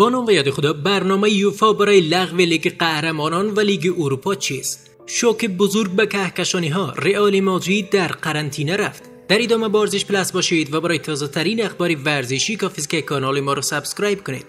با نام و یاد خدا برنامه یوفا برای لغو لیگ قهرمانان و لیگ اروپا چیست؟ شوک بزرگ به کهکشانی ها رئال مادرید در قرنطینه رفت. در ادامه با ورزش پلاس باشید و برای تازه ترین اخبار ورزشی کافیه که کانال ما رو subscribe کنید.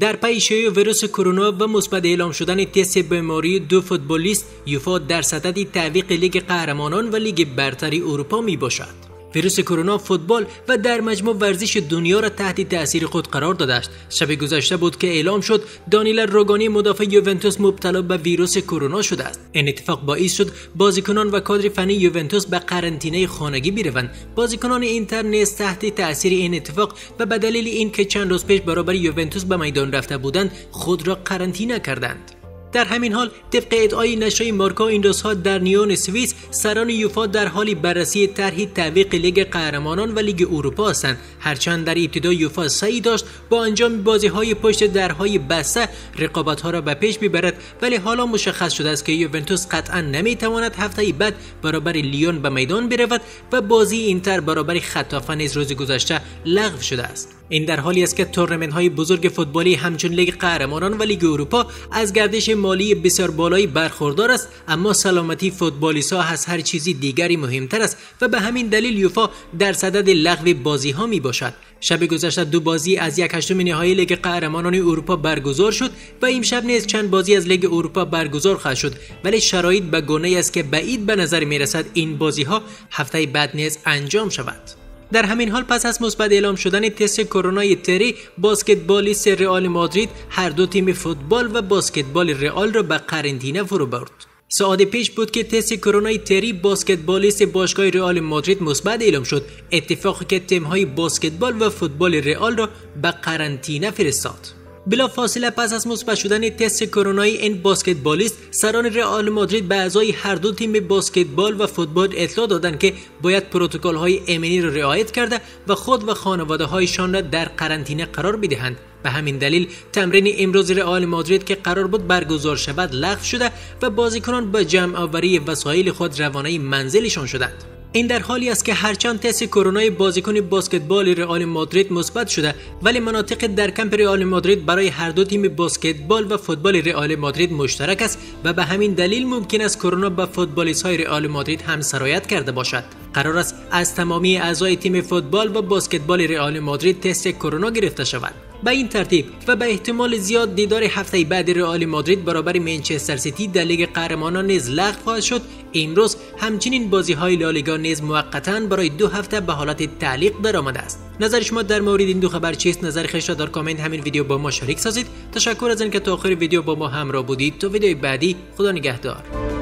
در پی شیوع ویروس کرونا و مثبت اعلام شدن تست بیماری دو فوتبالیست یوفا در صدد تعویق لیگ قهرمانان و لیگ برتری اروپا می باشد ویروس کرونا فوتبال و در مجموع ورزش دنیا را تحت تاثیر خود قرار داده است شب گذشته بود که اعلام شد دانیل روگانی مدافع یوونتوس مبتلا به ویروس کرونا شده است. این اتفاق باعث شد بازیکنان و کادر فنی یوونتوس به قرنطینه خانگی بروند. بازیکنان اینتر نیز تحت تاثیر این اتفاق و به دلیل اینکه چند روز پیش برابر یوونتوس به میدان رفته بودند خود را قرنطینه کردند. در همین حال طبق ادعای نشای مارکا این روزها در نیون سوئیس سران یوفا در حالی بررسی طرح تعویق لیگ قهرمانان و لیگ اروپا هستند. هرچند در ابتدا یوفا سعی داشت با انجام بازی های پشت درهای بسته رقابت ها را به پیش ببرد ولی حالا مشخص شده است که یوونتوس قطعا نمی‌تواند هفته بعد برابر لیون به میدان برود و بازی اینتر برابر خطافه نیز روز گذشته لغو شده است. این در حالی است که تورنمنت های بزرگ فوتبالی همچون لیگ قهرمانان و لیگ اروپا از گردش مالی بسیار بالایی برخوردار است اما سلامتی فوتبالیستا از هر چیزی دیگری مهمتر است و به همین دلیل یوفا در صدد لغو بازی ها می باشد شب گذشته دو بازی از یک هشتم نهایی لیگ قهرمانان اروپا برگزار شد و امشب نیز چند بازی از لیگ اروپا برگزار خواهد شد. ولی شرایط به گونه است که بعید به نظر می رسد این بازی ها هفته بعد نیز انجام شود. در همین حال پس از مثبت اعلام شدن تست کرونا تری باسکتبالیست رئال مادرید هر دو تیم فوتبال و باسکتبال رئال را به قرنطینه فرو برد. ساعت پیش بود که تست کرونا تری باسکتبالیست باشگاه رئال مادرید مثبت اعلام شد. اتفاقی که تیم‌های باسکتبال و فوتبال رئال را به قرنطینه فرستاد. بلا فاصله پس از مثبت شدن تست کرونایی این باسکتبالیست سران رئال مادرید به اعضای هر دو تیم باسکتبال و فوتبال اطلاع دادند که باید پروتکل های امنی را رعایت کرده و خود و خانواده هایشان را در قرنطینه قرار بدهند. به همین دلیل تمرین امروز رئال مادرید که قرار بود برگزار شود لغو شده و بازیکنان با جمع آوری وسایل خود روانه منزلشان شدند. این در حالی است که هرچند تست کرونا بازیکن بسکتبال رئال مادرید مثبت شده ولی مناطق در کمپ رئال مادرید برای هر دو تیم بسکتبال و فوتبال رئال مادرید مشترک است و به همین دلیل ممکن است کرونا به فوتبالیست های رئال مادرید هم سرایت کرده باشد. قرار است از تمامی اعضای تیم فوتبال و بسکتبال رئال مادرید تست کرونا گرفته شود. به این ترتیب و به احتمال زیاد دیدار هفته بعد رئال مادرید برابر منچستر سیتی در لیگ قهرمانان نیز لغو خواهد شد. امروز همچنین بازی های لالیگا نیز موقتا برای دو هفته به حالت تعلیق درآمده است. نظر شما در مورد این دو خبر چیست؟ نظر خویش را در کامنت همین ویدیو با ما شریک سازید. تشکر از اینکه تا آخر ویدیو با ما همراه بودید. تا ویدیو بعدی خدا نگهدار.